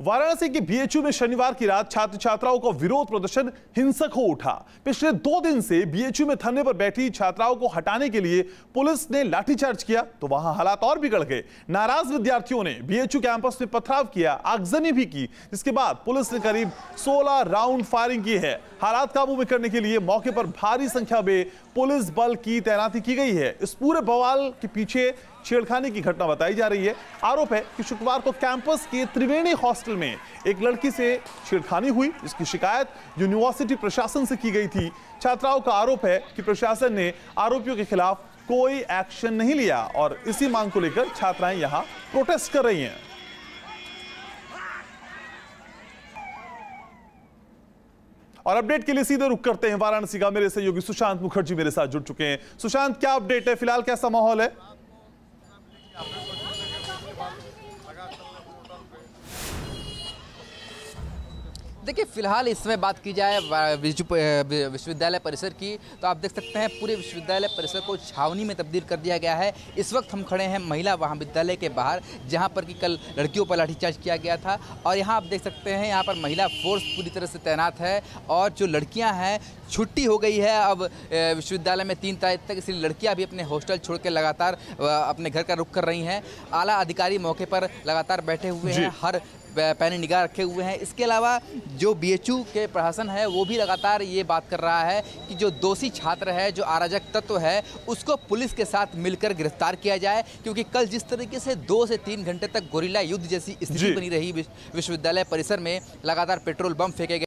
वाराणसी के बीएचयू में शनिवार की रात छात्र छात्राओं का विरोध प्रदर्शन हिंसक हो उठा। पिछले दो दिन से बीएचयू में धरने पर बैठी छात्राओं को हटाने के लिए पुलिस ने लाठीचार्ज किया तो वहाँ हालात और बिगड़ गए। नाराज़ विद्यार्थियों ने बीएचयू कैंपस में पथराव किया, आगजनी भी की। जिसके बाद पुलिस ने करीब 16 राउंड फायरिंग की है। हालात काबू में करने के लिए मौके पर भारी संख्या में पुलिस बल की तैनाती की गई है। इस पूरे बवाल के पीछे छेड़खानी की घटना बताई जा रही है। आरोप है कि शुक्रवार को कैंपस के त्रिवेणी हॉस्टल में एक लड़की से छेड़खानी हुई, जिसकी शिकायत यूनिवर्सिटी प्रशासन से की गई थी। छात्राओं का आरोप है कि प्रशासन ने आरोपियों के खिलाफ कोई एक्शन नहीं लिया और इसी मांग को लेकर छात्राएँ यहाँ प्रोटेस्ट कर रही हैं। और अपडेट के लिए सीधे रुक करते हैं वाराणसी का। मेरे सहयोगी सुशांत मुखर्जी मेरे साथ जुड़ चुके हैं। सुशांत, क्या अपडेट है? फ़िलहाल कैसा माहौल है? देखिए फ़िलहाल इस समय बात की जाए विश्वविद्यालय परिसर की तो आप देख सकते हैं पूरे विश्वविद्यालय परिसर को छावनी में तब्दील कर दिया गया है। इस वक्त हम खड़े हैं महिला महाविद्यालय के बाहर जहाँ पर कि कल लड़कियों पर लाठीचार्ज किया गया था। और यहाँ आप देख सकते हैं यहाँ पर महिला फोर्स पूरी तरह से तैनात है और जो लड़कियाँ हैं छुट्टी हो गई है अब विश्वविद्यालय में तीन तारीख तक इसलिए लड़कियाँ भी अपने हॉस्टल छोड़ के लगातार अपने घर का रुख कर रही हैं। आला अधिकारी मौके पर लगातार बैठे हुए हैं। हर पैनी निगाह रखे हुए हैं। इसके अलावा जो बीएचयू के प्रशासन है वो भी लगातार ये बात कर रहा है कि जो दोषी छात्र है जो अराजक तत्व है उसको पुलिस के साथ मिलकर गिरफ़्तार किया जाए क्योंकि कल जिस तरीके से दो से तीन घंटे तक गोरिल्ला युद्ध जैसी स्थिति बनी रही विश्वविद्यालय परिसर में लगातार पेट्रोल बम फेंके गए।